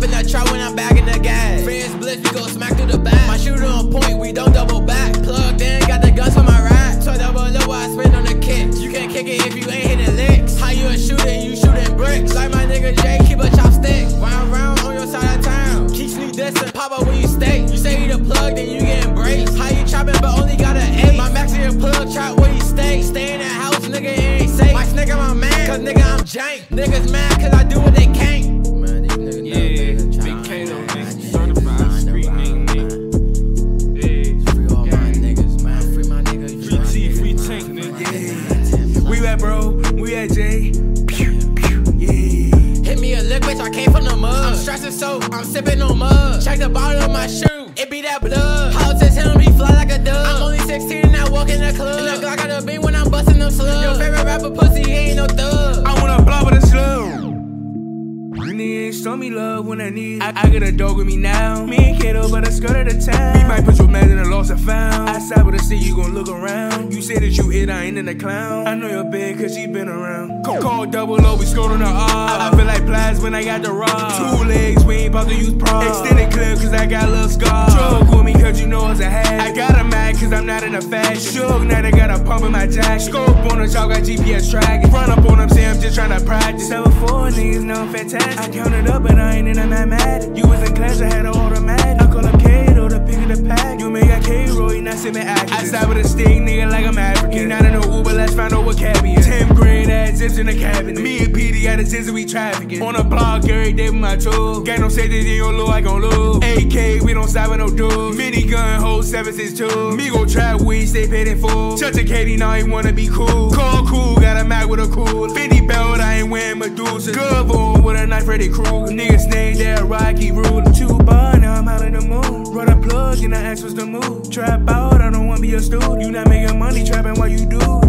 up in that truck when I'm back in the gas. Friends blitz, we go smack through the back. My shooter on point, we don't double back. Plugged in, got the guns for my rack. So double low, I spin on the kicks. You can't kick it if you ain't hitting licks. How you a shooter, you shooting bricks. Like my nigga Jay, keep a chopstick. Round round on your side of town. Keep sneak this pop up when you stay. You say you the plug, then you get embraced. How you chopping, but only got an eight. My max in your plug, trap where you stay. Stay in that house, nigga, it ain't safe. My nigga, my man, cause nigga, I'm jank. Niggas mad cause I do what We at bro, we at J. Yeah. Hit me a lick, bitch, I came from the mud. I'm stressing so, I'm sipping on mud. Check the bottom of my shoe, it be that blood. Politics hit him, he fly like a dove. I'm only 16 and I walk in the club. And the Glock got a beam when I'm busting them slugs. Your favorite rapper pussy, he ain't no thug. I wanna blow with a slug. Show me love when I need. I, I got a dog with me now. Me and Kato, but I skirt of the town. We might put your man The you gon' look around. You say that you hit, I ain't in the clown. I know your bed, cause she been around. Call, call double O, we scored on the R. I, feel like Plies when I got the rod. Two legs, we ain't about to use pro. Extended clip, cause I got a little scar. Joke with me, cause you know it's a hat. I got a mag, cause I'm not in a fashion. Shook, now they got a pump in my jacket. Scope on the chalk, got GPS tracking. Run up on them, say I'm just trying to practice. 7-4 niggas know I'm fantastic. I counted up, but I ain't in a mathematic. You was in class, I had an automatic. I call up Kato to pick of the pack. You may got K-Roy, not semi active. I side with a stick, nigga, like I'm African. Not in no Uber, let's find out what cab he in. 10 grade ass zips in the cabinet. Me and PD got a zips, we trafficking. On the block every day with my tools. Gang don't say that they don't low, I gon' lose. AK, we don't side with no dudes. Mini gun, hold 762. Me go trap weed, stay paid in full. Touch a Katie, now he wanna be cool. Call cool, got a Mac with a cool. 50 belt, I ain't wearing Medusa. Good with a knife, Freddy Krueger. Niggas named that Rocky Ruler. And I ask what's the move. Trap out, I don't wanna be a student. You not making money trapping what you do.